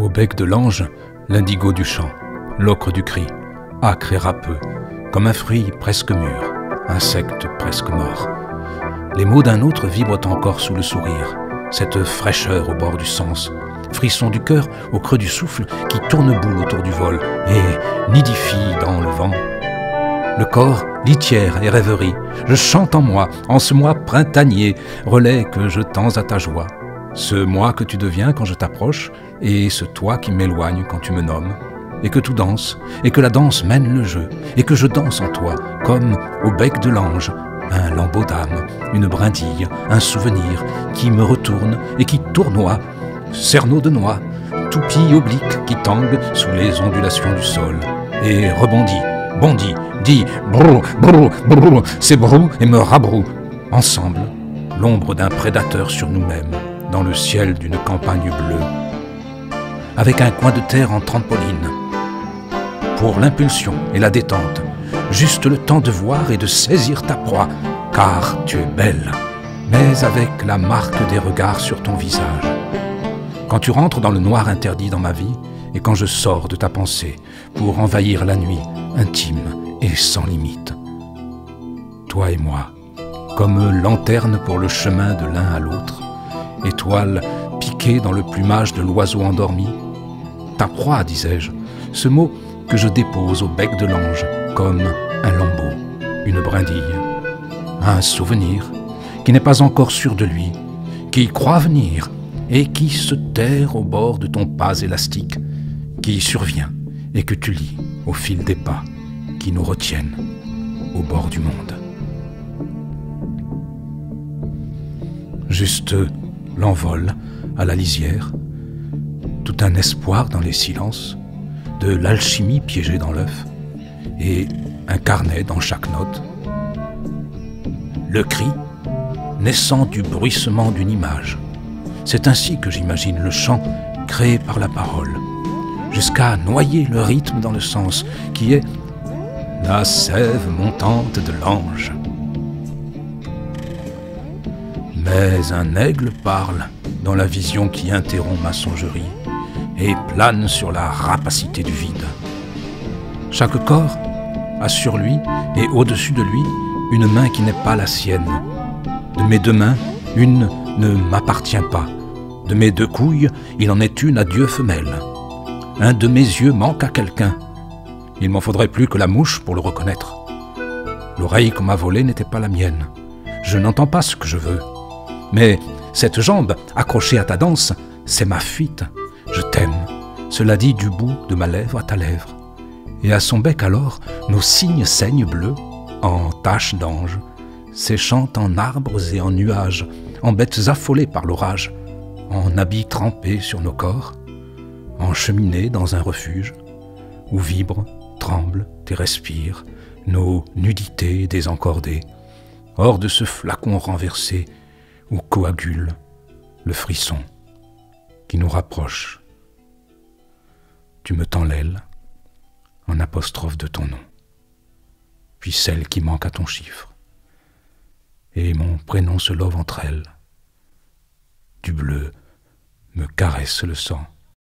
Au bec de l'ange, l'indigo du chant, l'ocre du cri, acre et râpeux, comme un fruit presque mûr, insecte presque mort. Les mots d'un autre vibrent encore sous le sourire, cette fraîcheur au bord du sens, frisson du cœur au creux du souffle qui tourne boule autour du vol et nidifie dans le vent. Le corps, litière et rêverie, je chante en moi, en ce moi printanier, relais que je tends à ta joie. Ce moi que tu deviens quand je t'approche, et ce toi qui m'éloigne quand tu me nommes, et que tout danse, et que la danse mène le jeu, et que je danse en toi, comme au bec de l'ange, un lambeau d'âme, une brindille, un souvenir qui me retourne et qui tournoie, cerneau de noix, toupie oblique qui tangue sous les ondulations du sol, et rebondit, bondit, dit brou, brou, brou, c'est brou et me rabrou. Ensemble, l'ombre d'un prédateur sur nous-mêmes, dans le ciel d'une campagne bleue, avec un coin de terre en trampoline. Pour l'impulsion et la détente, juste le temps de voir et de saisir ta proie, car tu es belle, mais avec la marque des regards sur ton visage. Quand tu rentres dans le noir interdit dans ma vie, et quand je sors de ta pensée pour envahir la nuit intime et sans limite. Toi et moi, comme lanterne pour le chemin de l'un à l'autre, étoile piquée dans le plumage de l'oiseau endormi, ta proie, disais-je, ce mot que je dépose au bec de l'ange comme un lambeau, une brindille, un souvenir qui n'est pas encore sûr de lui, qui croit venir et qui se terre au bord de ton pas élastique, qui survient et que tu lis au fil des pas qui nous retiennent au bord du monde. Juste l'envol à la lisière, tout un espoir dans les silences, de l'alchimie piégée dans l'œuf, et un carnet dans chaque note. Le cri, naissant du bruissement d'une image. C'est ainsi que j'imagine le chant créé par la parole, jusqu'à noyer le rythme dans le sens qui est la sève montante de l'ange. Mais un aigle parle dans la vision qui interrompt ma songerie et plane sur la rapacité du vide. Chaque corps a sur lui et au-dessus de lui une main qui n'est pas la sienne. De mes deux mains, une ne m'appartient pas. De mes deux couilles, il en est une à Dieu femelle. Un de mes yeux manque à quelqu'un. Il m'en faudrait plus que la mouche pour le reconnaître. L'oreille qu'on m'a volée n'était pas la mienne. Je n'entends pas ce que je veux. Mais cette jambe accrochée à ta danse, c'est ma fuite. Je t'aime. Cela dit du bout de ma lèvre à ta lèvre. Et à son bec alors, nos signes saignent bleus, en taches d'ange, séchant en arbres et en nuages, en bêtes affolées par l'orage, en habits trempés sur nos corps, en cheminées dans un refuge, où vibrent, tremblent et respirent nos nudités désencordées, hors de ce flacon renversé où coagule le frisson qui nous rapproche. Tu me tends l'aile en apostrophe de ton nom, puis celle qui manque à ton chiffre, et mon prénom se love entre elles. Du bleu me caresse le sang